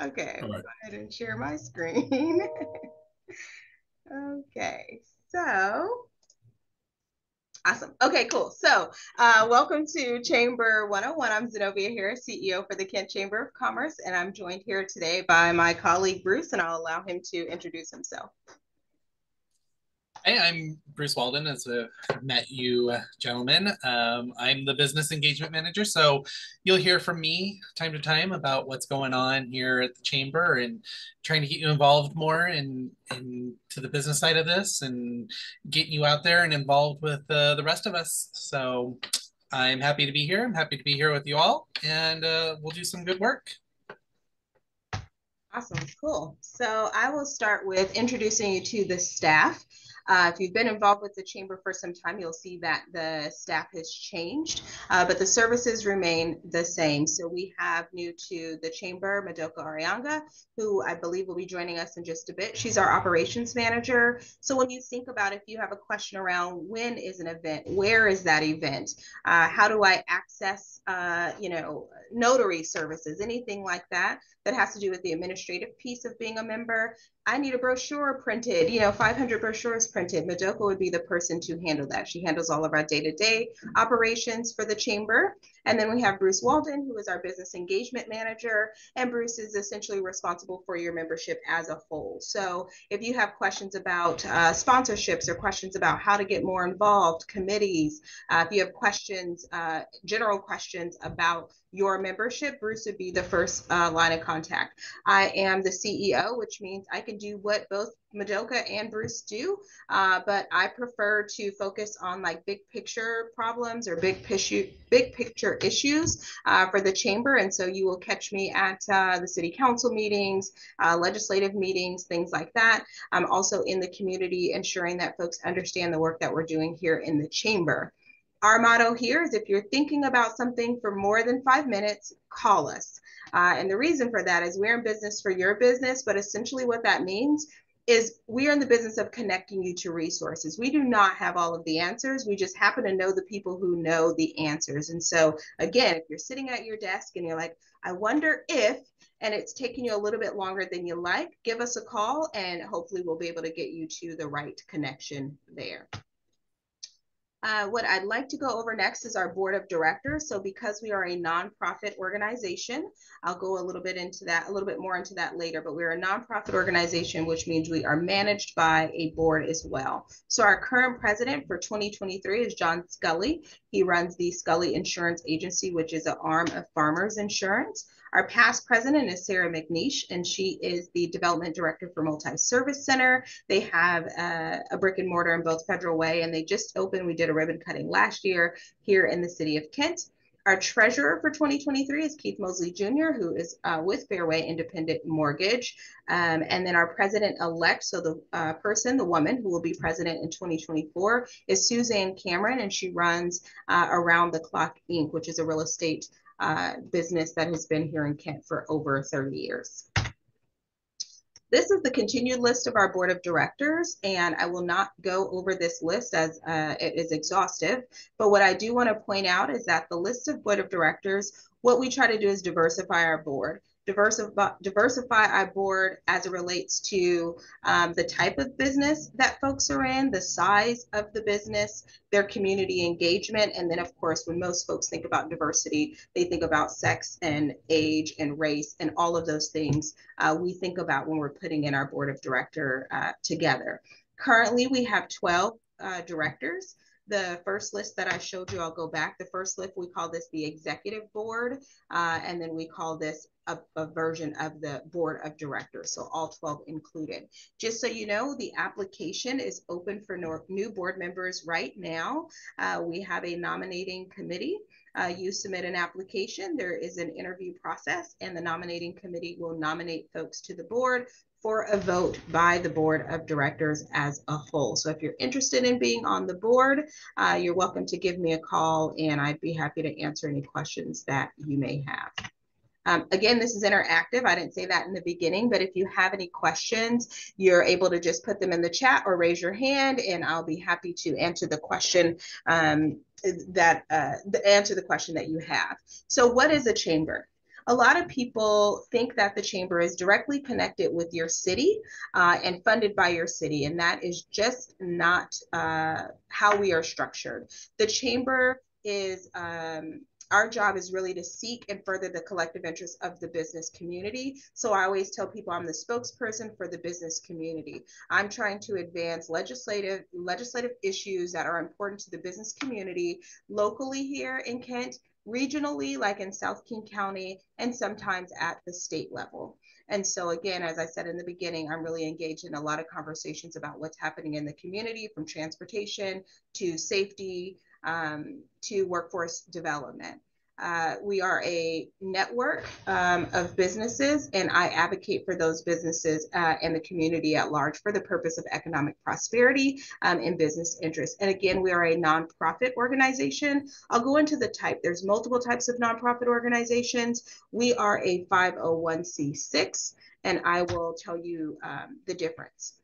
Okay, right. go ahead and share my screen. okay, so awesome. Okay, cool. So uh, welcome to Chamber 101. I'm Zenobia Harris, CEO for the Kent Chamber of Commerce, and I'm joined here today by my colleague Bruce, and I'll allow him to introduce himself. Hey, I'm Bruce Walden, as I've met you gentlemen. Um, I'm the business engagement manager, so you'll hear from me time to time about what's going on here at the chamber and trying to get you involved more in, in to the business side of this and getting you out there and involved with uh, the rest of us. So I'm happy to be here. I'm happy to be here with you all, and uh, we'll do some good work. Awesome, cool. So I will start with introducing you to the staff. Uh, if you've been involved with the chamber for some time, you'll see that the staff has changed, uh, but the services remain the same. So we have new to the chamber, Madoka Arianga, who I believe will be joining us in just a bit. She's our operations manager. So when you think about if you have a question around when is an event, where is that event, uh, how do I access, uh, you know, notary services, anything like that, that has to do with the administrative piece of being a member, I need a brochure printed, you know, 500 brochures printed. Madoka would be the person to handle that. She handles all of our day to day operations for the chamber. And then we have Bruce Walden, who is our business engagement manager. And Bruce is essentially responsible for your membership as a whole. So if you have questions about uh, sponsorships or questions about how to get more involved, committees, uh, if you have questions, uh, general questions about your membership, Bruce would be the first uh, line of contact. I am the CEO, which means I can do what both Madoka and Bruce do, uh, but I prefer to focus on like big picture problems or big picture big picture issues uh, for the chamber. And so you will catch me at uh, the city council meetings, uh, legislative meetings, things like that. I'm also in the community, ensuring that folks understand the work that we're doing here in the chamber. Our motto here is if you're thinking about something for more than five minutes, call us. Uh, and the reason for that is we're in business for your business, but essentially what that means is we are in the business of connecting you to resources. We do not have all of the answers. We just happen to know the people who know the answers. And so, again, if you're sitting at your desk and you're like, I wonder if, and it's taking you a little bit longer than you like, give us a call and hopefully we'll be able to get you to the right connection there. Uh, what I'd like to go over next is our board of directors. So because we are a nonprofit organization, I'll go a little bit into that, a little bit more into that later, but we're a nonprofit organization, which means we are managed by a board as well. So our current president for 2023 is John Scully. He runs the Scully Insurance Agency, which is an arm of Farmers Insurance. Our past president is Sarah McNeish, and she is the development director for Multi Service Center. They have a brick and mortar in both Federal Way, and they just opened. We did a ribbon cutting last year here in the city of Kent. Our treasurer for 2023 is Keith Mosley Jr., who is uh, with Fairway Independent Mortgage. Um, and then our president elect, so the uh, person, the woman who will be president in 2024, is Suzanne Cameron, and she runs uh, Around the Clock Inc., which is a real estate uh, business that has been here in Kent for over 30 years. This is the continued list of our board of directors, and I will not go over this list as uh, it is exhaustive. But what I do want to point out is that the list of board of directors, what we try to do is diversify our board diversify, diversify our board as it relates to um, the type of business that folks are in, the size of the business, their community engagement, and then of course, when most folks think about diversity, they think about sex and age and race and all of those things uh, we think about when we're putting in our board of director uh, together. Currently, we have 12 uh, directors the first list that I showed you, I'll go back. The first list, we call this the executive board, uh, and then we call this a, a, version of the board of directors, so all 12 included. Just so you know, the application is open for no, new board members right now. Uh, we have a nominating committee. Uh, you submit an application, there is an interview process, and the nominating committee will nominate folks to the board for a vote by the board of directors as a whole. So if you're interested in being on the board, uh, you're welcome to give me a call and I'd be happy to answer any questions that you may have. Um, again, this is interactive. I didn't say that in the beginning, but if you have any questions, you're able to just put them in the chat or raise your hand and I'll be happy to answer the question um, that uh, answer the question that you have. So what is a chamber? A lot of people think that the chamber is directly connected with your city uh, and funded by your city, and that is just not uh, how we are structured. The chamber is um, our job is really to seek and further the collective interests of the business community. So I always tell people I'm the spokesperson for the business community. I'm trying to advance legislative legislative issues that are important to the business community locally here in Kent, regionally like in South King County, and sometimes at the state level. And so, again, as I said in the beginning, I'm really engaged in a lot of conversations about what's happening in the community from transportation to safety um, to workforce development. Uh, we are a network um, of businesses, and I advocate for those businesses uh, and the community at large for the purpose of economic prosperity um, and business interests. And again, we are a nonprofit organization. I'll go into the type. There's multiple types of nonprofit organizations. We are a 501c6, and I will tell you um, the difference.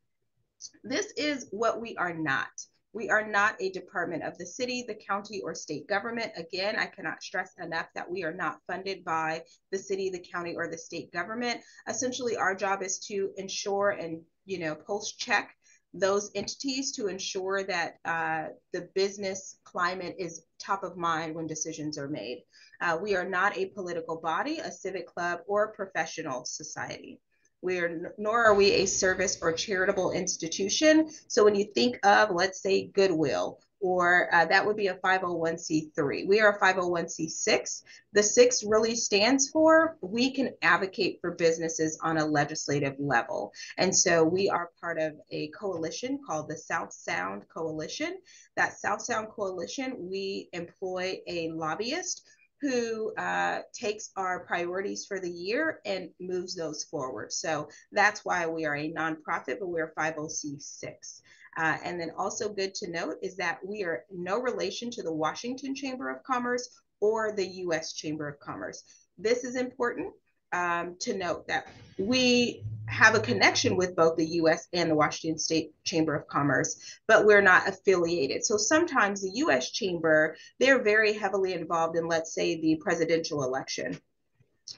This is what we are not. We are not a department of the city, the county, or state government. Again, I cannot stress enough that we are not funded by the city, the county, or the state government. Essentially, our job is to ensure and you know post check those entities to ensure that uh, the business climate is top of mind when decisions are made. Uh, we are not a political body, a civic club, or a professional society. We are, nor are we a service or charitable institution. So when you think of, let's say, Goodwill, or uh, that would be a 501c3. We are a 501c6. The six really stands for we can advocate for businesses on a legislative level. And so we are part of a coalition called the South Sound Coalition. That South Sound Coalition, we employ a lobbyist who uh, takes our priorities for the year and moves those forward. So that's why we are a nonprofit, but we're 50c6. Uh, and then also good to note is that we are no relation to the Washington Chamber of Commerce or the US Chamber of Commerce. This is important um, to note that we have a connection with both the US and the Washington State Chamber of Commerce, but we're not affiliated. So sometimes the US Chamber, they're very heavily involved in, let's say, the presidential election.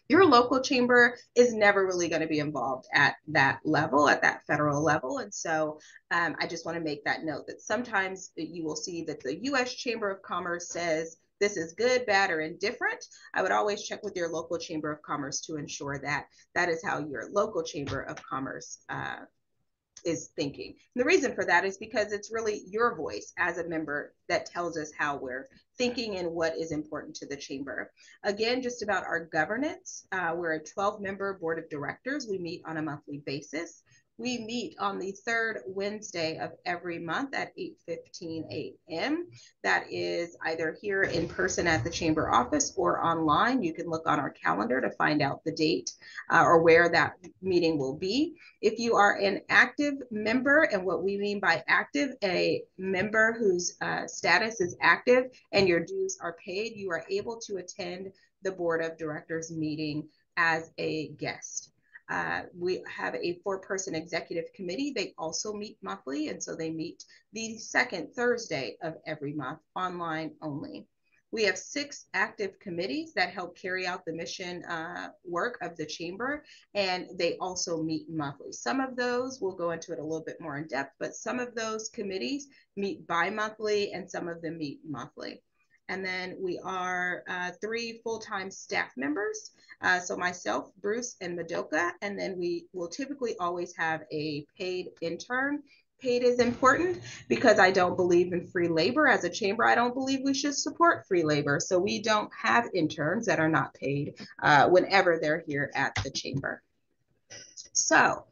Your local chamber is never really going to be involved at that level, at that federal level. And so um, I just want to make that note that sometimes you will see that the US Chamber of Commerce says, this is good, bad, or indifferent, I would always check with your local chamber of commerce to ensure that that is how your local chamber of commerce uh, is thinking. And the reason for that is because it's really your voice as a member that tells us how we're thinking and what is important to the chamber. Again, just about our governance, uh, we're a 12 member board of directors. We meet on a monthly basis. We meet on the third Wednesday of every month at 8:15 a.m. That is either here in person at the chamber office or online. You can look on our calendar to find out the date uh, or where that meeting will be. If you are an active member, and what we mean by active, a member whose uh, status is active and your dues are paid, you are able to attend the board of directors meeting as a guest. Uh, we have a four person executive committee. They also meet monthly, and so they meet the second Thursday of every month online only. We have six active committees that help carry out the mission uh, work of the chamber, and they also meet monthly. Some of those, we'll go into it a little bit more in depth, but some of those committees meet bi monthly and some of them meet monthly. And then we are uh, three full-time staff members. Uh, so myself, Bruce, and Madoka. And then we will typically always have a paid intern. Paid is important because I don't believe in free labor. As a chamber, I don't believe we should support free labor. So we don't have interns that are not paid uh, whenever they're here at the chamber. So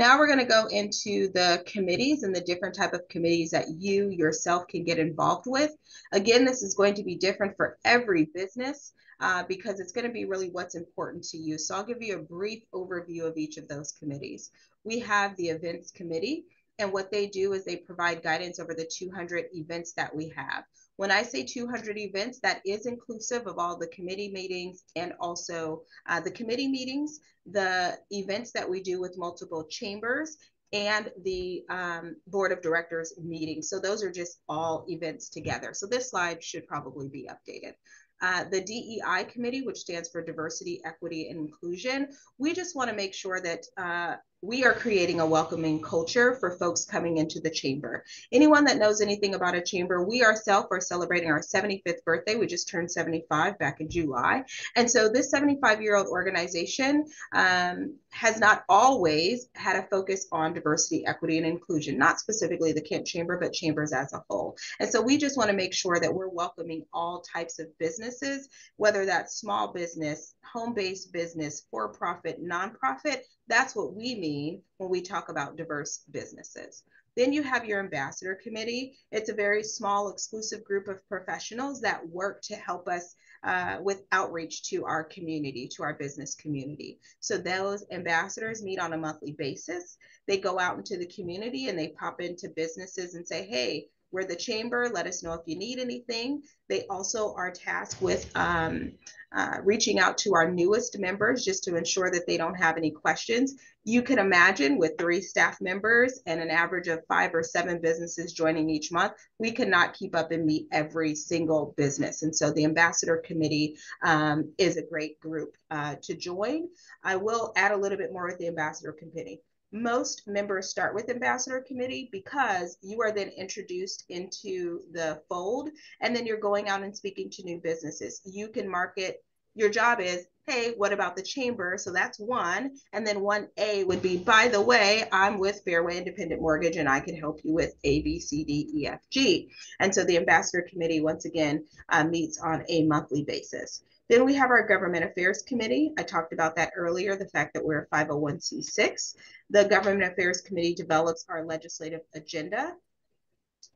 now we're going to go into the committees and the different type of committees that you yourself can get involved with. Again, this is going to be different for every business uh, because it's going to be really what's important to you. So I'll give you a brief overview of each of those committees. We have the events committee. And what they do is they provide guidance over the 200 events that we have. When I say 200 events, that is inclusive of all the committee meetings and also uh, the committee meetings, the events that we do with multiple chambers, and the um, board of directors meeting. So those are just all events together. So this slide should probably be updated. Uh, the DEI committee, which stands for diversity, equity, and inclusion, we just want to make sure that uh, we are creating a welcoming culture for folks coming into the chamber. Anyone that knows anything about a chamber, we ourselves are celebrating our 75th birthday. We just turned 75 back in July. And so this 75 year old organization um, has not always had a focus on diversity, equity, and inclusion, not specifically the Kent Chamber, but chambers as a whole. And so we just want to make sure that we're welcoming all types of businesses, whether that's small business, home based business, for profit, nonprofit. That's what we mean when we talk about diverse businesses. Then you have your ambassador committee. It's a very small, exclusive group of professionals that work to help us uh, with outreach to our community, to our business community. So those ambassadors meet on a monthly basis. They go out into the community and they pop into businesses and say, hey, we're the chamber. Let us know if you need anything. They also are tasked with um, uh, reaching out to our newest members just to ensure that they don't have any questions. You can imagine with three staff members and an average of five or seven businesses joining each month, we cannot keep up and meet every single business. And so the ambassador committee um, is a great group uh, to join. I will add a little bit more with the ambassador committee most members start with ambassador committee because you are then introduced into the fold and then you're going out and speaking to new businesses. You can market your job is hey what about the chamber? So that's one. And then one a would be by the way i'm with fairway independent mortgage and i can help you with a b c d e f g. And so the ambassador committee once again uh, meets on a monthly basis then we have our Government Affairs Committee. I talked about that earlier, the fact that we're a 501c6. The Government Affairs Committee develops our legislative agenda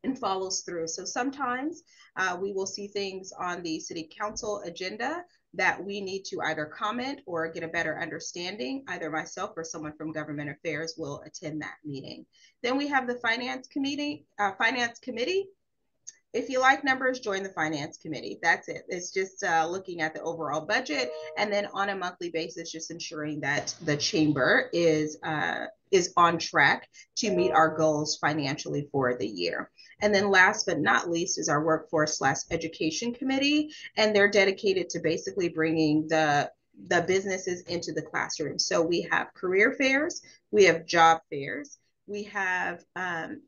and follows through. So sometimes uh, we will see things on the City Council agenda that we need to either comment or get a better understanding. Either myself or someone from Government Affairs will attend that meeting. Then we have the Finance Committee. Uh, Finance Committee if you like numbers, join the finance committee. That's it. It's just uh, looking at the overall budget, and then on a monthly basis, just ensuring that the chamber is uh, is on track to meet our goals financially for the year. And then last but not least is our workforce slash education committee, and they're dedicated to basically bringing the the businesses into the classroom. So we have career fairs, we have job fairs, we have um,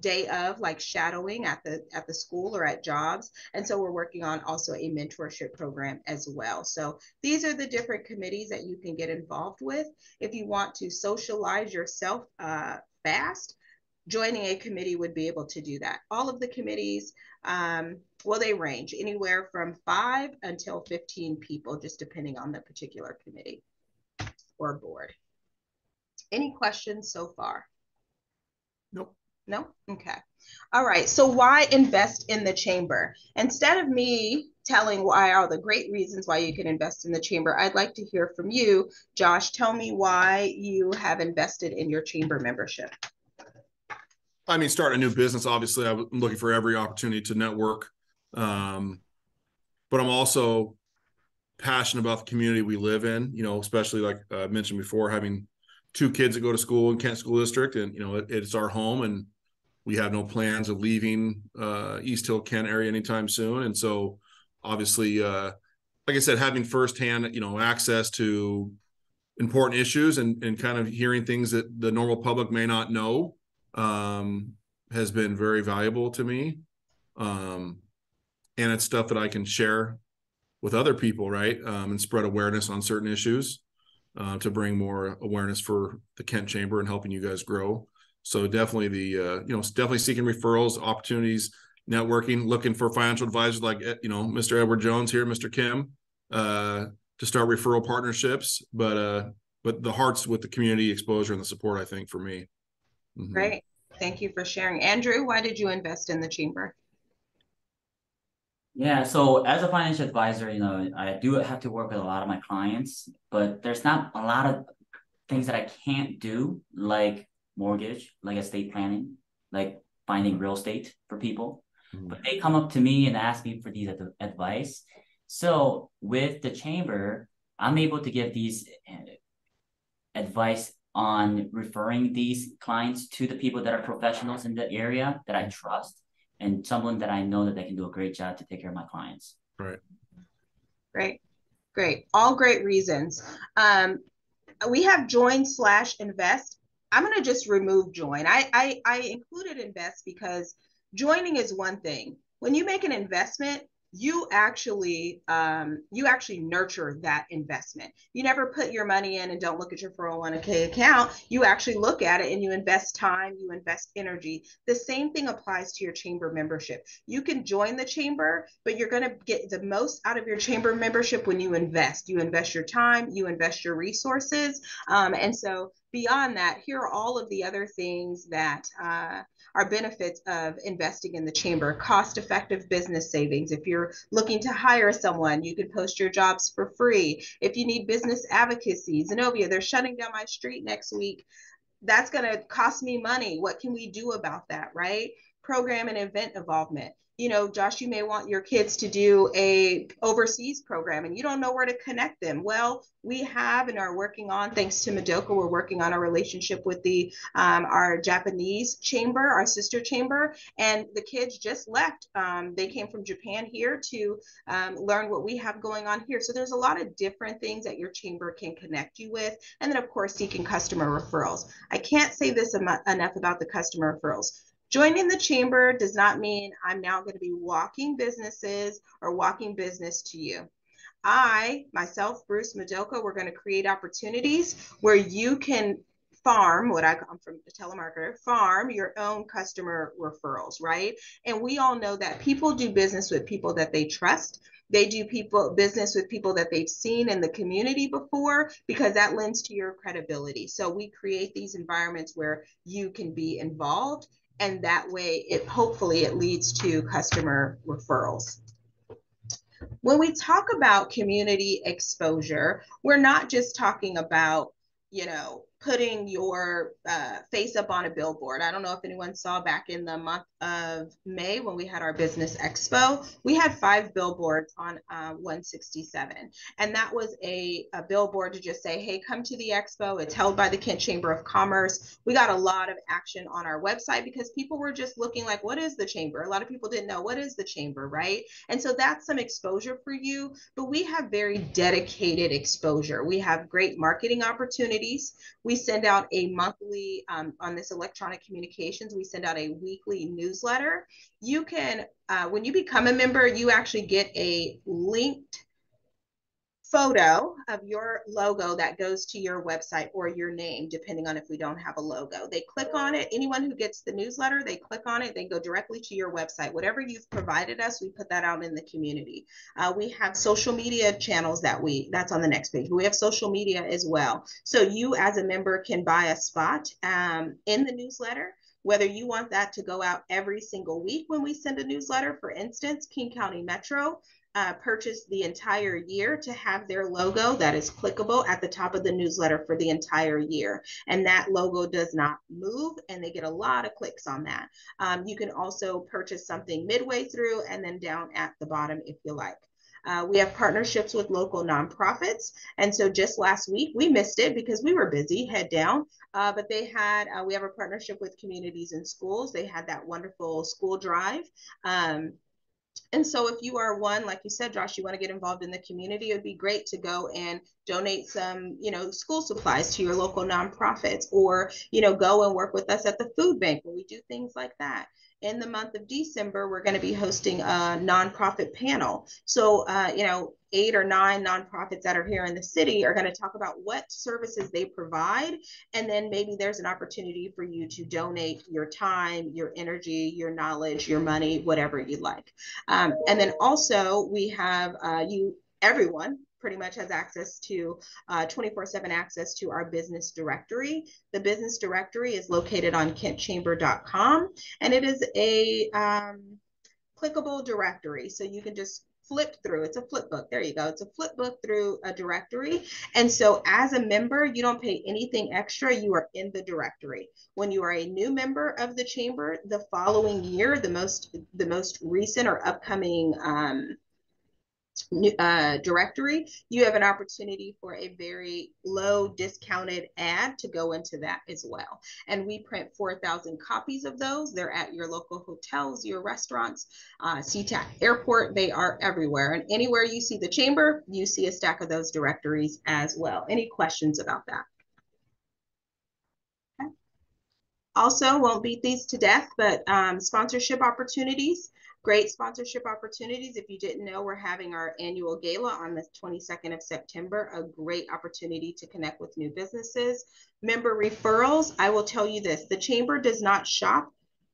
day of like shadowing at the at the school or at jobs. And so we're working on also a mentorship program as well. So these are the different committees that you can get involved with. If you want to socialize yourself uh, fast joining a committee would be able to do that. All of the committees um, well they range anywhere from five until 15 people just depending on the particular committee or board. Any questions so far no? Okay. All right. So why invest in the chamber? Instead of me telling why are the great reasons why you can invest in the chamber, I'd like to hear from you. Josh, tell me why you have invested in your chamber membership. I mean, start a new business, obviously, I'm looking for every opportunity to network. Um, but I'm also passionate about the community we live in, you know, especially like I mentioned before, having two kids that go to school in Kent School District, and you know it, it's our home, and we have no plans of leaving uh, East Hill Kent area anytime soon. And so, obviously, uh, like I said, having firsthand you know access to important issues and and kind of hearing things that the normal public may not know um, has been very valuable to me. Um, and it's stuff that I can share with other people, right? Um, and spread awareness on certain issues uh, to bring more awareness for the Kent Chamber and helping you guys grow. So definitely the uh, you know definitely seeking referrals, opportunities, networking, looking for financial advisors like you know Mr. Edward Jones here, Mr. Kim, uh, to start referral partnerships. But uh, but the hearts with the community exposure and the support, I think, for me. Mm-hmm. Great, thank you for sharing, Andrew. Why did you invest in the chamber? Yeah, so as a financial advisor, you know, I do have to work with a lot of my clients, but there's not a lot of things that I can't do, like mortgage, like estate planning, like finding real estate for people. Mm-hmm. But they come up to me and ask me for these ad- advice. So with the chamber, I'm able to give these eh, advice on referring these clients to the people that are professionals in the area that I trust and someone that I know that they can do a great job to take care of my clients. Right. Great. Great. All great reasons. Um, we have join slash invest. I'm going to just remove join. I, I, I included invest because joining is one thing. When you make an investment, you actually um, you actually nurture that investment. You never put your money in and don't look at your 401k account. You actually look at it and you invest time you invest energy. The same thing applies to your chamber membership. You can join the chamber but you're going to get the most out of your chamber membership when you invest. You invest your time you invest your resources um, and so beyond that here are all of the other things that uh, are benefits of investing in the chamber. Cost effective business savings. If you're looking to hire someone you can post your jobs for free. If you need business advocacy zenobia they're shutting down my street next week. That's going to cost me money. What can we do about that right program and event involvement you know, Josh, you may want your kids to do a overseas program and you don't know where to connect them. Well, we have and are working on, thanks to Madoka, we're working on a relationship with the um, our Japanese chamber, our sister chamber, and the kids just left. Um, they came from Japan here to um, learn what we have going on here. So there's a lot of different things that your chamber can connect you with, and then of course seeking customer referrals. I can't say this enough about the customer referrals Joining the chamber does not mean I'm now going to be walking businesses or walking business to you. I, myself, Bruce Madoka, we're going to create opportunities where you can farm what I come from the telemarketer, farm your own customer referrals, right? And we all know that people do business with people that they trust. They do people business with people that they've seen in the community before because that lends to your credibility. So we create these environments where you can be involved and that way it hopefully it leads to customer referrals. When we talk about community exposure we're not just talking about you know putting your uh, face up on a billboard. I don't know if anyone saw back in the month of May when we had our business expo, we had five billboards on uh, 167. And that was a, a billboard to just say, hey, come to the expo. It's held by the Kent Chamber of Commerce. We got a lot of action on our website because people were just looking like, what is the chamber? A lot of people didn't know what is the chamber, right? And so that's some exposure for you. But we have very dedicated exposure. We have great marketing opportunities. We we send out a monthly um, on this electronic communications we send out a weekly newsletter. You can uh, when you become a member you actually get a linked photo of your logo that goes to your website or your name, depending on if we don't have a logo. They click on it. Anyone who gets the newsletter, they click on it, they go directly to your website. Whatever you've provided us, we put that out in the community. Uh, we have social media channels that we, that's on the next page. We have social media as well. So you as a member can buy a spot um, in the newsletter whether you want that to go out every single week when we send a newsletter, for instance, King County Metro uh, purchase the entire year to have their logo that is clickable at the top of the newsletter for the entire year. And that logo does not move, and they get a lot of clicks on that. Um, you can also purchase something midway through and then down at the bottom if you like. Uh, we have partnerships with local nonprofits. And so just last week, we missed it because we were busy, head down. Uh, but they had, uh, we have a partnership with communities and schools. They had that wonderful school drive. Um, and so if you are one, like you said, Josh, you want to get involved in the community, it would be great to go and donate some, you know, school supplies to your local nonprofits or, you know, go and work with us at the food bank where we do things like that in the month of December, we're going to be hosting a nonprofit panel. So, uh, you know, eight or nine nonprofits that are here in the city are going to talk about what services they provide. And then maybe there's an opportunity for you to donate your time, your energy, your knowledge, your money, whatever you like. Um, and then also, we have uh, you, everyone, pretty much has access to 24-7 uh, access to our business directory. The business directory is located on kentchamber.com and it is a um, clickable directory. So you can just flip through. It's a flip book. There you go. It's a flip book through a directory. And so as a member, you don't pay anything extra. You are in the directory. When you are a new member of the chamber, the following year, the most the most recent or upcoming um, uh, directory, you have an opportunity for a very low discounted ad to go into that as well. And we print 4,000 copies of those. They're at your local hotels, your restaurants, uh, SeaTac Airport. They are everywhere. And anywhere you see the chamber, you see a stack of those directories as well. Any questions about that? Also, won't beat these to death, but um, sponsorship opportunities great sponsorship opportunities. If you didn't know, we're having our annual gala on the 22nd of September, a great opportunity to connect with new businesses. Member referrals, I will tell you this, the chamber does not shop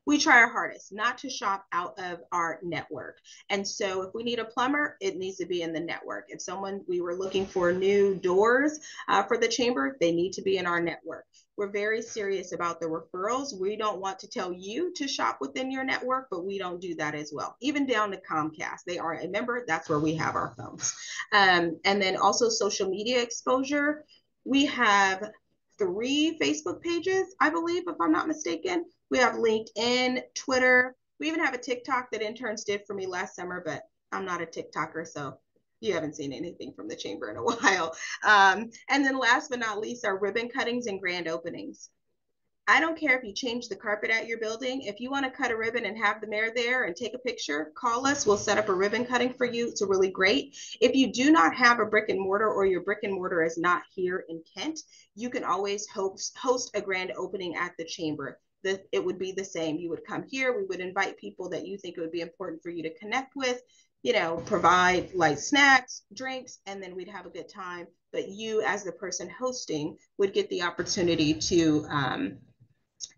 we try our hardest not to shop out of our network. And so if we need a plumber, it needs to be in the network. If someone, we were looking for new doors uh, for the chamber, they need to be in our network. We're very serious about the referrals. We don't want to tell you to shop within your network, but we don't do that as well. Even down to Comcast, they are a member. That's where we have our phones. Um, and then also social media exposure. We have three Facebook pages, I believe, if I'm not mistaken. We have LinkedIn, Twitter. We even have a TikTok that interns did for me last summer, but I'm not a TikToker, so you haven't seen anything from the chamber in a while. Um, and then last but not least are ribbon cuttings and grand openings. I don't care if you change the carpet at your building. If you want to cut a ribbon and have the mayor there and take a picture, call us. We'll set up a ribbon cutting for you. It's really great. If you do not have a brick and mortar or your brick and mortar is not here in Kent, you can always host, host a grand opening at the chamber. The, it would be the same. You would come here. We would invite people that you think it would be important for you to connect with you know, provide light snacks, drinks, and then we'd have a good time. But you, as the person hosting, would get the opportunity to um,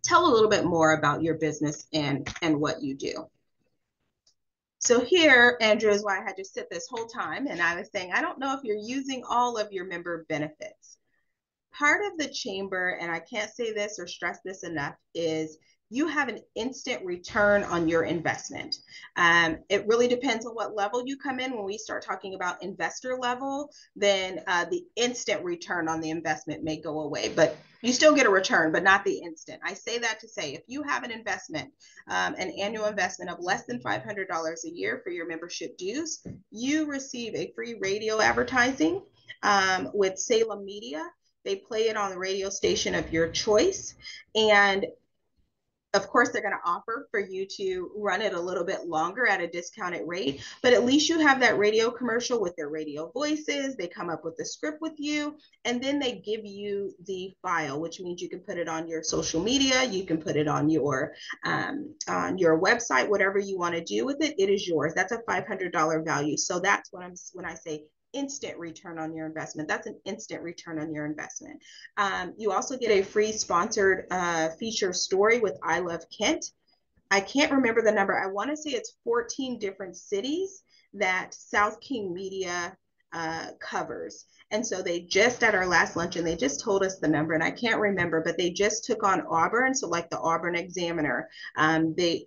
tell a little bit more about your business and, and what you do. So here, Andrew, is why I had to sit this whole time. And I was saying, I don't know if you're using all of your member benefits. Part of the chamber, and I can't say this or stress this enough, is you have an instant return on your investment. Um, it really depends on what level you come in. When we start talking about investor level, then uh, the instant return on the investment may go away, but you still get a return, but not the instant. I say that to say if you have an investment, um, an annual investment of less than $500 a year for your membership dues, you receive a free radio advertising um, with Salem Media. They play it on the radio station of your choice. And of course they're going to offer for you to run it a little bit longer at a discounted rate but at least you have that radio commercial with their radio voices they come up with the script with you and then they give you the file which means you can put it on your social media you can put it on your um, on your website whatever you want to do with it it is yours. That's a $500 value. So that's what i'm when i say instant return on your investment. That's an instant return on your investment. Um, you also get a free sponsored uh, feature story with I Love Kent. I can't remember the number. I want to say it's 14 different cities that South King Media uh, covers. And so they just at our last luncheon, they just told us the number, and I can't remember, but they just took on Auburn. So like the Auburn Examiner, um, they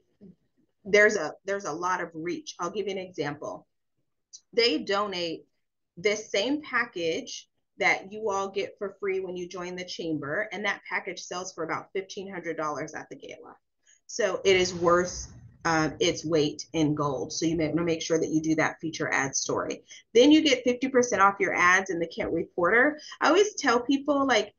there's a there's a lot of reach. I'll give you an example. They donate this same package that you all get for free when you join the chamber, and that package sells for about $1,500 at the gala. So it is worth um, its weight in gold. So you want to make sure that you do that feature ad story. Then you get 50% off your ads in the Kent Reporter. I always tell people like,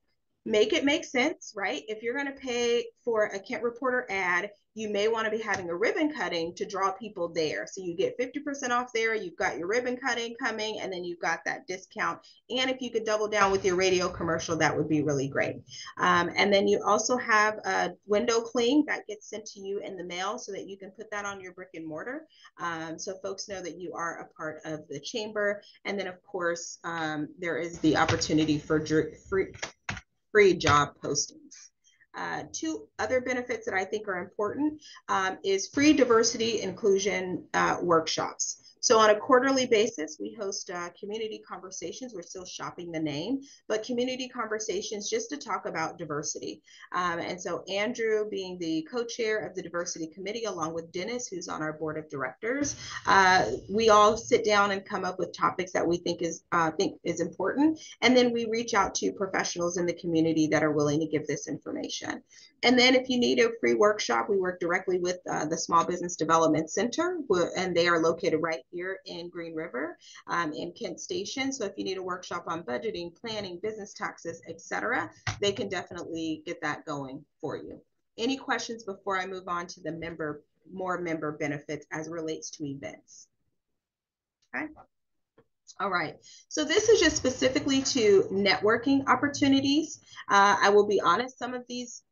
make it make sense, right? If you're going to pay for a Kent Reporter ad, you may want to be having a ribbon cutting to draw people there. So you get 50% off there, you've got your ribbon cutting coming, and then you've got that discount. And if you could double down with your radio commercial, that would be really great. Um, and then you also have a window cling that gets sent to you in the mail so that you can put that on your brick and mortar. Um, so folks know that you are a part of the chamber. And then of course, um, there is the opportunity for free, free job postings. Uh, two other benefits that I think are important um, is free diversity inclusion uh, workshops. So on a quarterly basis, we host uh, community conversations. We're still shopping the name, but community conversations just to talk about diversity. Um, and so Andrew, being the co-chair of the diversity committee, along with Dennis, who's on our board of directors, uh, we all sit down and come up with topics that we think is uh, think is important, and then we reach out to professionals in the community that are willing to give this information. And then if you need a free workshop, we work directly with uh, the Small Business Development Center, and they are located right here in Green River um, in Kent Station. So if you need a workshop on budgeting, planning, business taxes, etc., they can definitely get that going for you. Any questions before I move on to the member, more member benefits as relates to events? Okay. All right, so this is just specifically to networking opportunities. Uh, I will be honest, some of these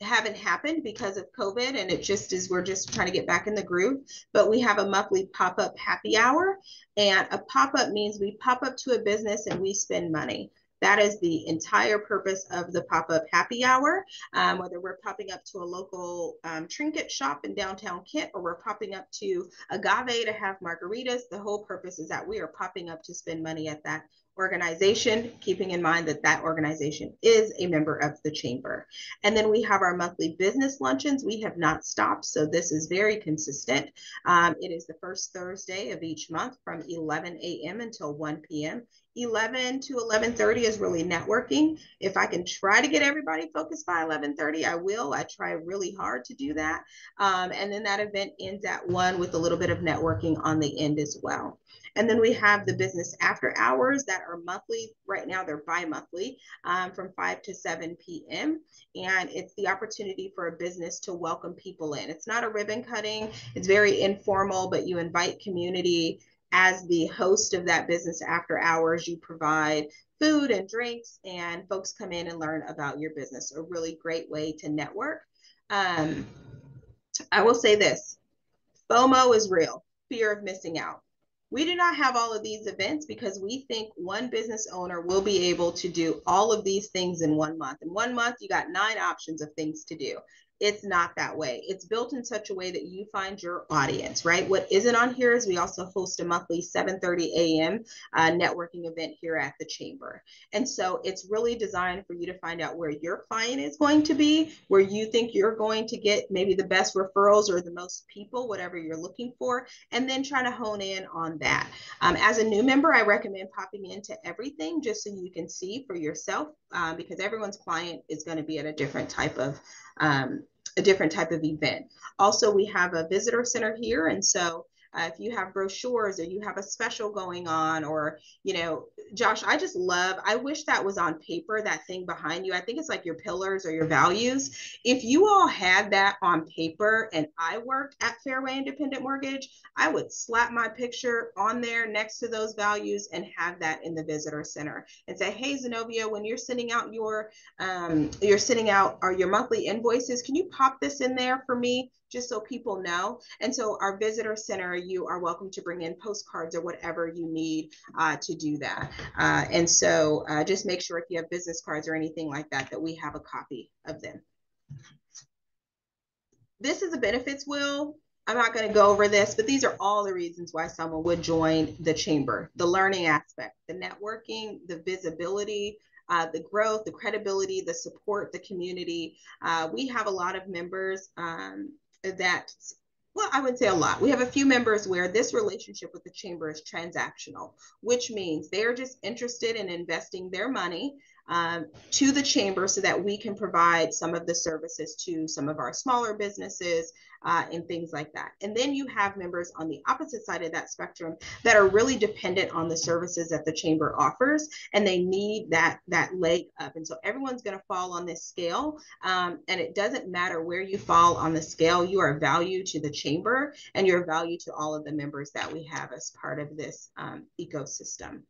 haven't happened because of COVID and it just is, we're just trying to get back in the groove. But we have a monthly pop up happy hour, and a pop up means we pop up to a business and we spend money. That is the entire purpose of the pop up happy hour. Um, whether we're popping up to a local um, trinket shop in downtown Kent or we're popping up to Agave to have margaritas, the whole purpose is that we are popping up to spend money at that organization, keeping in mind that that organization is a member of the chamber. And then we have our monthly business luncheons. We have not stopped, so this is very consistent. Um, it is the first Thursday of each month from 11 a.m. until 1 p.m. 11 to 11:30 is really networking. If I can try to get everybody focused by 11:30, I will. I try really hard to do that. Um, and then that event ends at one with a little bit of networking on the end as well. And then we have the business after hours that are monthly. Right now, they're bi monthly um, from 5 to 7 p.m. And it's the opportunity for a business to welcome people in. It's not a ribbon cutting, it's very informal, but you invite community. As the host of that business after hours, you provide food and drinks, and folks come in and learn about your business. A really great way to network. Um, I will say this FOMO is real, fear of missing out. We do not have all of these events because we think one business owner will be able to do all of these things in one month. In one month, you got nine options of things to do. It's not that way. It's built in such a way that you find your audience, right? What isn't on here is we also host a monthly 7:30 a.m. Uh, networking event here at the chamber, and so it's really designed for you to find out where your client is going to be, where you think you're going to get maybe the best referrals or the most people, whatever you're looking for, and then try to hone in on that. Um, as a new member, I recommend popping into everything just so you can see for yourself, um, because everyone's client is going to be at a different type of um, a different type of event. Also, we have a visitor center here. And so uh, if you have brochures or you have a special going on or you know josh i just love i wish that was on paper that thing behind you. I think it's like your pillars or your values. If you all had that on paper and i worked at fairway independent mortgage i would slap my picture on there next to those values and have that in the visitor center and say hey zenobia when you're sending out your um, you're sending out or your monthly invoices can you pop this in there for me just so people know. And so our visitor center, you are welcome to bring in postcards or whatever you need uh, to do that. Uh, and so uh, just make sure if you have business cards or anything like that, that we have a copy of them. This is a benefits will. I'm not going to go over this, but these are all the reasons why someone would join the chamber. The learning aspect, the networking, the visibility, uh, the growth, the credibility, the support, the community. Uh, we have a lot of members um, that well, I would say a lot. We have a few members where this relationship with the chamber is transactional, which means they're just interested in investing their money um, to the chamber so that we can provide some of the services to some of our smaller businesses uh, and things like that. And then you have members on the opposite side of that spectrum that are really dependent on the services that the chamber offers, and they need that that leg up. And so everyone's going to fall on this scale, um, and it doesn't matter where you fall on the scale. You are value to the chamber, and you're value to all of the members that we have as part of this um, ecosystem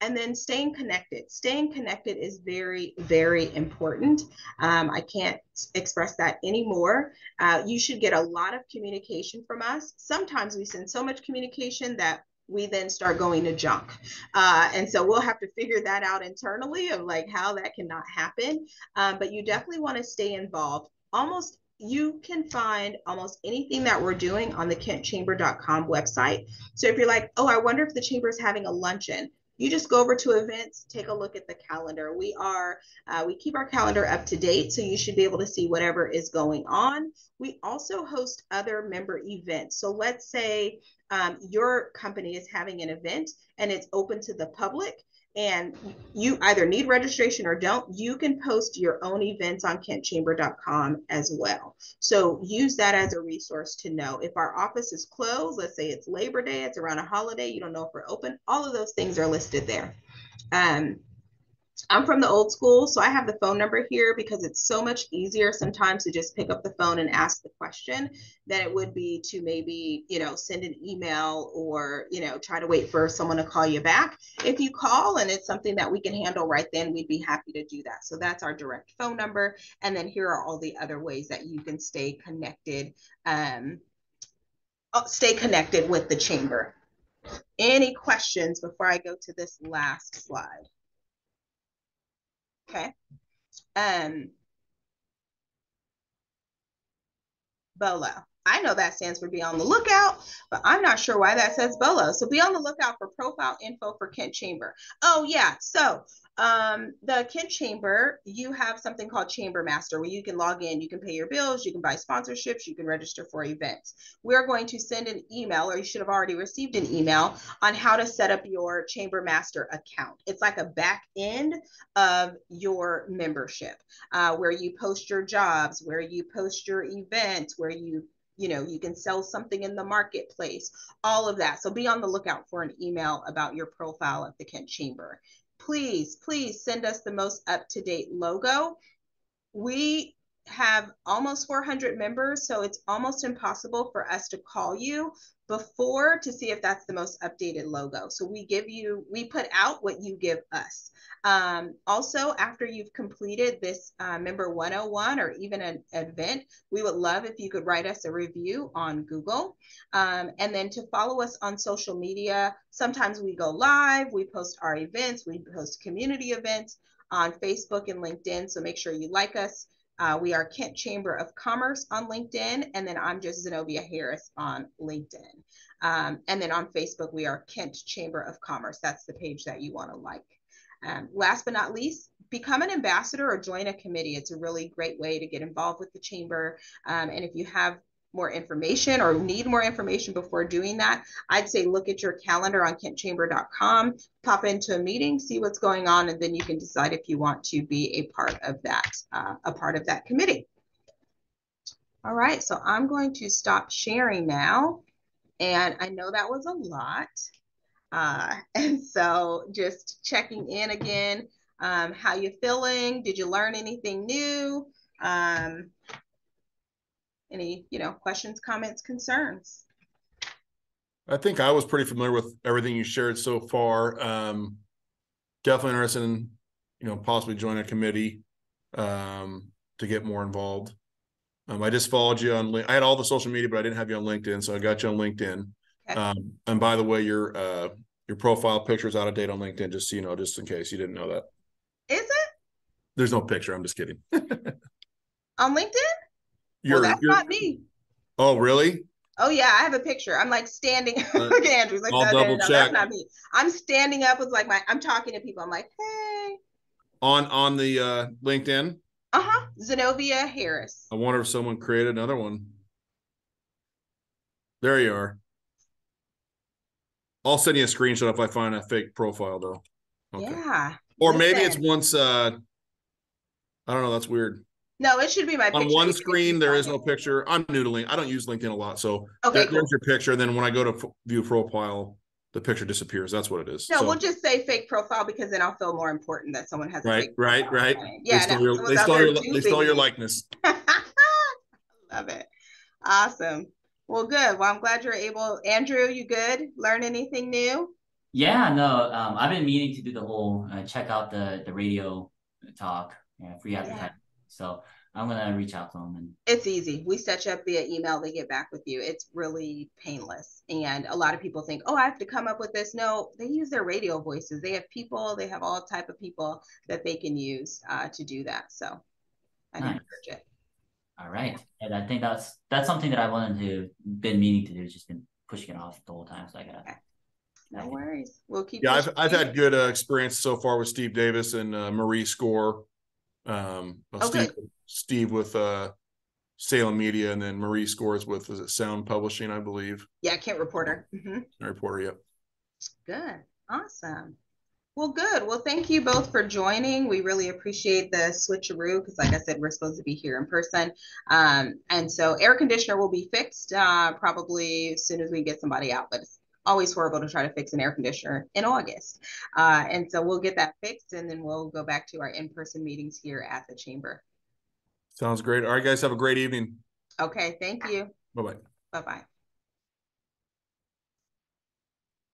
and then staying connected. Staying connected is very, very important. Um, I can't express that anymore. Uh, you should get a lot of communication from us. Sometimes we send so much communication that we then start going to junk. Uh, and so we'll have to figure that out internally of like how that cannot happen. Um, but you definitely want to stay involved. Almost you can find almost anything that we're doing on the kentchamber.com website. So if you're like, oh, I wonder if the chamber is having a luncheon, you just go over to events, take a look at the calendar. We are, uh, we keep our calendar up to date, so you should be able to see whatever is going on. We also host other member events. So let's say um, your company is having an event and it's open to the public and you either need registration or don't, you can post your own events on kentchamber.com as well. So use that as a resource to know if our office is closed, let's say it's Labor Day, it's around a holiday, you don't know if we're open, all of those things are listed there. Um, I'm from the old school, so I have the phone number here because it's so much easier sometimes to just pick up the phone and ask the question than it would be to maybe, you know, send an email or, you know, try to wait for someone to call you back. If you call and it's something that we can handle right then, we'd be happy to do that. So that's our direct phone number. And then here are all the other ways that you can stay connected, um, uh, stay connected with the chamber. Any questions before I go to this last slide? Okay. Um, BOLO. I know that stands for be on the lookout, but I'm not sure why that says BOLO. So be on the lookout for profile info for Kent Chamber. Oh yeah, so um, the Kent Chamber, you have something called Chamber Master where you can log in, you can pay your bills, you can buy sponsorships, you can register for events. We're going to send an email, or you should have already received an email on how to set up your Chamber Master account. It's like a back end of your membership uh, where you post your jobs, where you post your events, where you you know you can sell something in the marketplace all of that so be on the lookout for an email about your profile at the kent chamber please, please send us the most up-to-date logo. We have almost 400 members, so it's almost impossible for us to call you before to see if that's the most updated logo. So we give you, we put out what you give us. Um, also, after you've completed this uh, member 101 or even an event, we would love if you could write us a review on Google. Um, and then to follow us on social media, sometimes we go live, we post our events, we post community events on Facebook and LinkedIn. So make sure you like us. Uh, we are Kent Chamber of Commerce on LinkedIn, and then I'm just Zenobia Harris on LinkedIn. Um, and then on Facebook, we are Kent Chamber of Commerce. That's the page that you want to like. Um, last but not least, become an ambassador or join a committee. It's a really great way to get involved with the chamber. Um, and if you have more information or need more information before doing that, I'd say look at your calendar on kentchamber.com, pop into a meeting, see what's going on, and then you can decide if you want to be a part of that, uh, a part of that committee. All right, so I'm going to stop sharing now. And I know that was a lot. Uh, and so just checking in again, um, how you feeling? Did you learn anything new? Um, any, you know, questions, comments, concerns? I think I was pretty familiar with everything you shared so far. Um, definitely interested in, you know, possibly join a committee um, to get more involved. Um, I just followed you on. I had all the social media, but I didn't have you on LinkedIn, so I got you on LinkedIn. Okay. Um, and by the way, your uh, your profile picture is out of date on LinkedIn, just so you know, just in case you didn't know that. Is it? There's no picture. I'm just kidding. on LinkedIn? You're, well, that's you're, not me. Oh, really? Oh yeah, I have a picture. I'm like standing. Uh, Look at Andrew's like, I'll no, double no, no, check. that's not me. I'm standing up with like my. I'm talking to people. I'm like, hey. On on the uh, LinkedIn. Uh huh. Zenobia Harris. I wonder if someone created another one. There you are. I'll send you a screenshot if I find a fake profile though. Okay. Yeah. Or Listen. maybe it's once uh I don't know, that's weird. No, it should be my on one screen. There is no picture. I'm noodling. I don't use LinkedIn a lot, so okay, cool. there's your picture. Then when I go to view profile, the picture disappears. That's what it is. No, so, we'll just say fake profile because then I'll feel more important that someone has right, right, right. Yeah, they stole, no, your, they stole your, they stole your likeness. Love it. Awesome. Well, good. Well, I'm glad you're able. Andrew, you good? Learn anything new? Yeah, no. Um, I've been meaning to do the whole uh, check out the the radio talk, yeah, free advertising. Yeah. So I'm gonna reach out to them and it's easy. We set you up via email, they get back with you. It's really painless. And a lot of people think, oh, I have to come up with this. No, they use their radio voices. They have people, they have all type of people that they can use uh, to do that. So I nice. encourage it. All right. And I think that's that's something that I wanted to been meaning to do, just been pushing it off the whole time. So I gotta okay. No worries. We'll keep. Yeah, I've I've had good uh, experience so far with Steve Davis and uh, Marie Score. Um, well, okay. Steve, Steve with uh, Salem Media, and then Marie scores with is it Sound Publishing, I believe. Yeah, Kent Reporter. Mm-hmm. Reporter, yep. Good, awesome. Well, good. Well, thank you both for joining. We really appreciate the switcheroo because, like I said, we're supposed to be here in person. Um, and so, air conditioner will be fixed uh, probably as soon as we get somebody out. But it's always horrible to try to fix an air conditioner in August. Uh, and so, we'll get that fixed and then we'll go back to our in person meetings here at the chamber. Sounds great. All right, guys, have a great evening. Okay. Thank you. Bye bye. Bye bye.